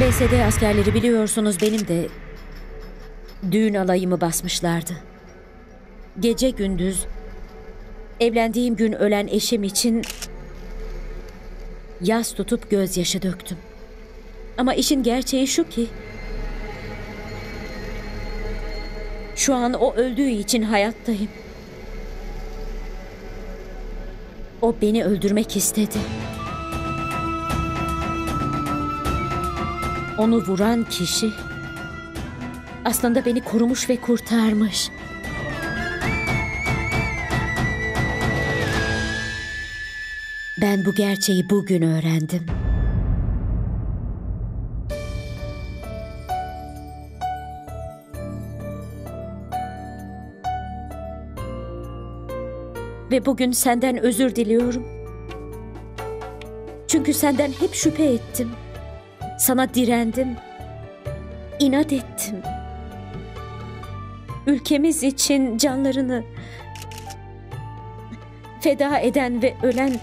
BSD askerleri biliyorsunuz benim de düğün alayımı basmışlardı. Gece gündüz evlendiğim gün ölen eşim için yas tutup gözyaşı döktüm. Ama işin gerçeği şu ki şu an o öldüğü için hayattayım. O beni öldürmek istedi. Onu vuran kişi aslında beni korumuş ve kurtarmış. Ben bu gerçeği bugün öğrendim. Ve bugün senden özür diliyorum. Çünkü senden hep şüphe ettim. Sana direndim. İnat ettim. Ülkemiz için canlarını feda eden ve ölen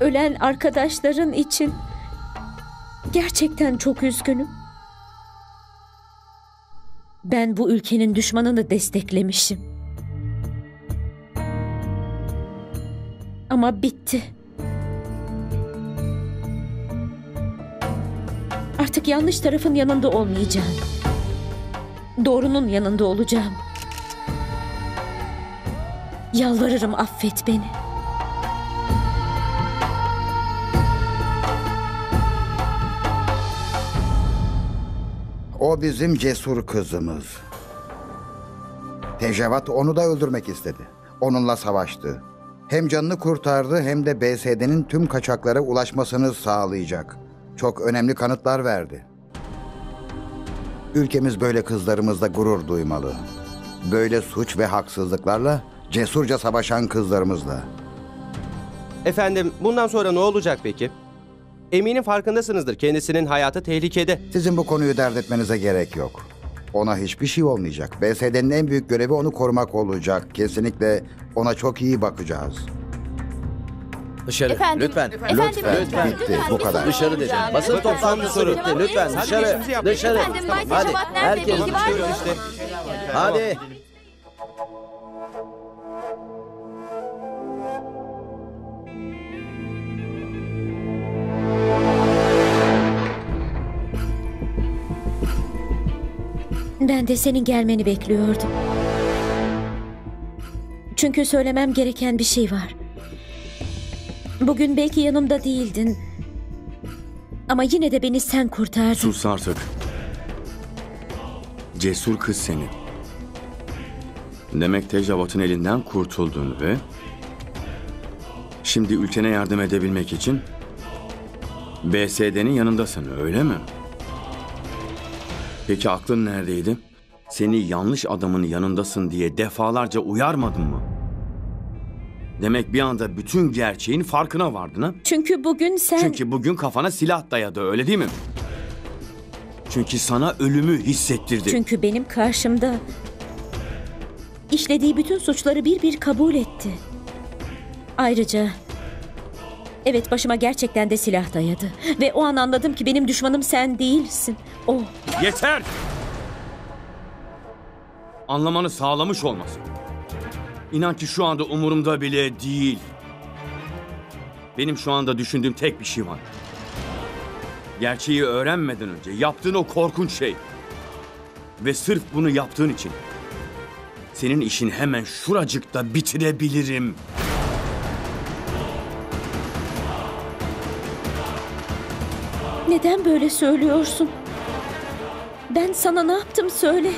ölen arkadaşların için gerçekten çok üzgünüm. Ben bu ülkenin düşmanını desteklemişim. Ama bitti. Artık yanlış tarafın yanında olmayacağım. Doğrunun yanında olacağım. Yalvarırım affet beni. O bizim cesur kızımız. Tecavat onu da öldürmek istedi. Onunla savaştı. Hem canını kurtardı hem de BSD'nin tüm kaçaklara ulaşmasını sağlayacak. Çok önemli kanıtlar verdi. Ülkemiz böyle kızlarımızla gurur duymalı. Böyle suç ve haksızlıklarla cesurca savaşan kızlarımızla. Efendim bundan sonra ne olacak peki? Eminim farkındasınızdır kendisinin hayatı tehlikede. Sizin bu konuyu dert etmenize gerek yok. Ona hiçbir şey olmayacak. BSD'nin en büyük görevi onu korumak olacak. Kesinlikle ona çok iyi bakacağız. Dışarı. Efendim, lütfen. efendim, lütfen. lütfen, Bitti, lütfen, bu kadar. Dışarı dedim. Basın toplantısı bitti. Lütfen dışarı. Dışarı. Hadi. Herkes Bilgi var mı? işte. Hadi. Ben de senin gelmeni bekliyordum. Çünkü söylemem gereken bir şey var. Bugün belki yanımda değildin. Ama yine de beni sen kurtardın. Sus artık. Cesur kız seni. Demek Tecavat'ın elinden kurtuldun ve... Şimdi ülkene yardım edebilmek için... BSD'nin yanındasın öyle mi? Peki aklın neredeydi? Seni yanlış adamın yanındasın diye defalarca uyarmadın mı? Demek bir anda bütün gerçeğin farkına vardın ha? Çünkü bugün sen... Çünkü bugün kafana silah dayadı öyle değil mi? Çünkü sana ölümü hissettirdi. Çünkü benim karşımda işlediği bütün suçları bir bir kabul etti. Ayrıca evet başıma gerçekten de silah dayadı ve o an anladım ki benim düşmanım sen değilsin. O. Yeter! Anlamanı sağlamış olmasın. İnan ki şu anda umurumda bile değil. Benim şu anda düşündüğüm tek bir şey var. Gerçeği öğrenmeden önce yaptığın o korkunç şey. Ve sırf bunu yaptığın için senin işin hemen şuracıkta bitirebilirim. Neden böyle söylüyorsun? Ben sana ne yaptım söyle.